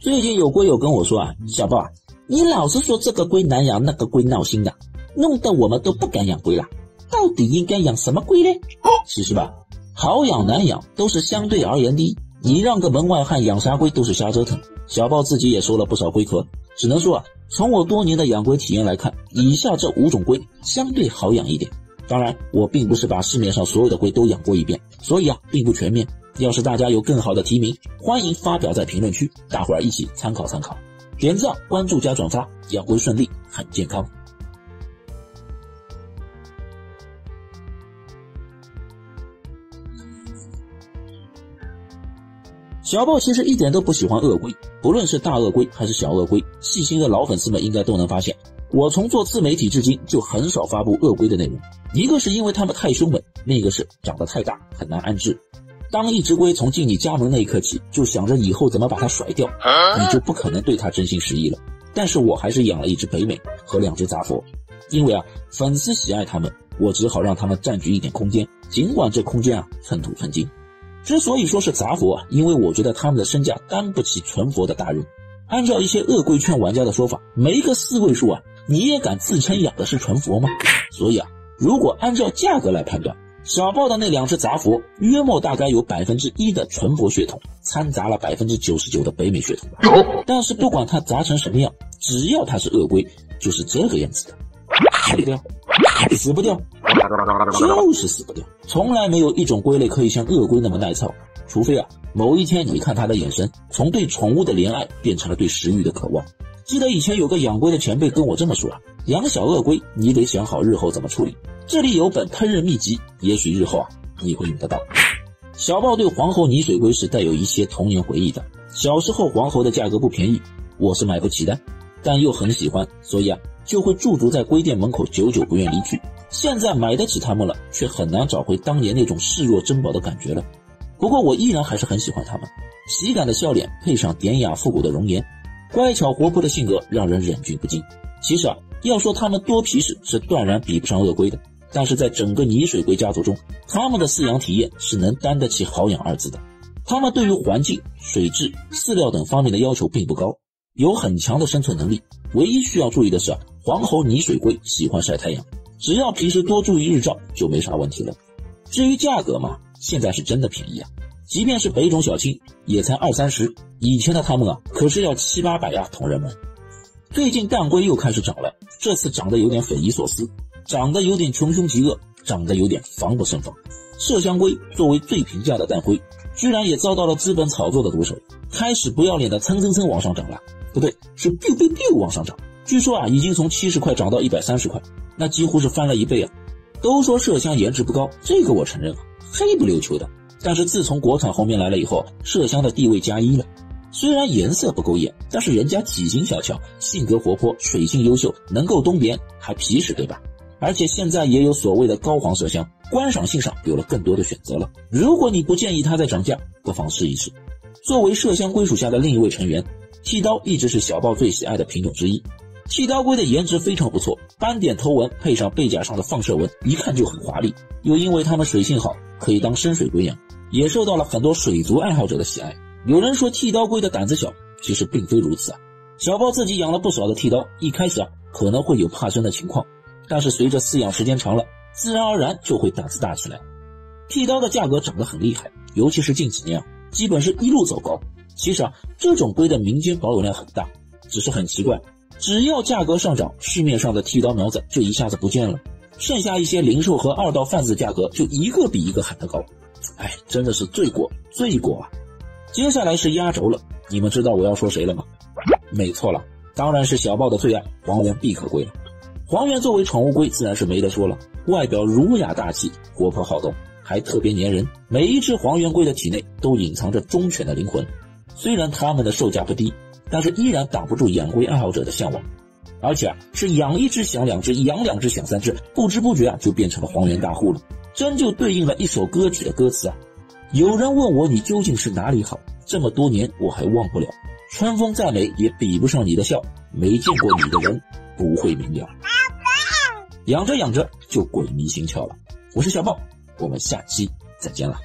最近有龟友跟我说啊，小豹啊，你老是说这个龟难养，那个龟闹心的，弄得我们都不敢养龟了。到底应该养什么龟呢？其实吧，好养难养都是相对而言的。你让个门外汉养啥龟都是瞎折腾。小豹自己也收了不少龟壳，只能说啊，从我多年的养龟体验来看，以下这五种龟相对好养一点。当然，我并不是把市面上所有的龟都养过一遍，所以啊，并不全面。要是大家有更好的提名，欢迎发表在评论区，大伙儿一起参考参考。点赞、关注加转发，养龟顺利，很健康。小豹其实一点都不喜欢鳄龟，不论是大鳄龟还是小鳄龟，细心的老粉丝们应该都能发现，我从做自媒体至今就很少发布鳄龟的内容。一个是因为它们太凶猛，另一个是长得太大，很难安置。当一只龟从进你家门那一刻起，就想着以后怎么把它甩掉，你就不可能对它真心实意了。但是我还是养了一只北美和两只杂佛，因为啊，粉丝喜爱它们，我只好让它们占据一点空间，尽管这空间啊寸土寸金。之所以说是杂佛啊，因为我觉得它们的身价担不起纯佛的大任。按照一些恶龟圈玩家的说法，没个四位数啊，你也敢自称养的是纯佛吗？所以啊，如果按照价格来判断。小豹的那两只杂佛，约莫大概有百分之一的纯佛血统，掺杂了百分之九十九的北美血统。但是不管它杂成什么样，只要它是鳄龟，就是这个样子的，死不掉，死不掉，就是死不掉。从来没有一种龟类可以像鳄龟那么耐操，除非啊，某一天你看它的眼神从对宠物的怜爱变成了对食欲的渴望。记得以前有个养龟的前辈跟我这么说啊，养小鳄龟，你得想好日后怎么处理。这里有本烹饪秘籍，也许日后啊你会用得到。小豹对黄喉泥水龟是带有一些童年回忆的。小时候黄喉的价格不便宜，我是买不起的，但又很喜欢，所以啊就会驻足在龟店门口，久久不愿离去。现在买得起它们了，却很难找回当年那种视若珍宝的感觉了。不过我依然还是很喜欢它们，喜感的笑脸配上典雅复古的容颜，乖巧活泼的性格让人忍俊不禁。其实啊，要说它们多皮实，是断然比不上鳄龟的。但是在整个泥水龟家族中，它们的饲养体验是能担得起“好养”二字的。它们对于环境、水质、饲料等方面的要求并不高，有很强的生存能力。唯一需要注意的是，黄喉泥水龟喜欢晒太阳，只要平时多注意日照，就没啥问题了。至于价格嘛，现在是真的便宜啊，即便是北种小青也才二三十，以前的它们啊可是要七八百呀，同仁们。最近蛋龟又开始涨了，这次涨得有点匪夷所思。涨得有点穷凶极恶，涨得有点防不胜防。麝香龟作为最平价的蛋龟，居然也遭到了资本炒作的毒手，开始不要脸的蹭蹭蹭往上涨了。不对，是 biu biu biu 往上涨。据说啊，已经从七十块涨到一百三十块，那几乎是翻了一倍啊。都说麝香颜值不高，这个我承认啊，黑不溜秋的。但是自从国产红面来了以后，麝香的地位加一了。虽然颜色不够艳，但是人家体型小巧，性格活泼，水性优秀，能够冬眠，还皮实，对吧？而且现在也有所谓的高黄麝香，观赏性上有了更多的选择了。如果你不建议它再涨价，不妨试一试。作为麝香龟属下的另一位成员，剃刀一直是小豹最喜爱的品种之一。剃刀龟的颜值非常不错，斑点头纹配上背甲上的放射纹，一看就很华丽。又因为它们水性好，可以当深水龟养，也受到了很多水族爱好者的喜爱。有人说剃刀龟的胆子小，其实并非如此啊。小豹自己养了不少的剃刀，一开始啊可能会有怕生的情况。但是随着饲养时间长了，自然而然就会胆子大起来。剃刀的价格涨得很厉害，尤其是近几年啊，基本是一路走高。其实啊，这种龟的民间保有量很大，只是很奇怪，只要价格上涨，市面上的剃刀苗子就一下子不见了，剩下一些零售和二道贩子价格就一个比一个喊得高。哎，真的是罪过罪过啊！接下来是压轴了，你们知道我要说谁了吗？没错了，当然是小豹的最爱黄缘碧可龟了。黄猿作为宠物龟，自然是没得说了。外表儒雅大气、活泼好动，还特别粘人。每一只黄猿龟的体内都隐藏着忠犬的灵魂。虽然它们的售价不低，但是依然挡不住养龟爱好者的向往。而且啊，是养一只想两只，养两只想三只，不知不觉啊，就变成了黄猿大户了。真就对应了一首歌曲的歌词啊！有人问我你究竟是哪里好？这么多年我还忘不了。春风再美也比不上你的笑，没见过你的人不会明了。养着养着就鬼迷心窍了。我是小豹，我们下期再见了。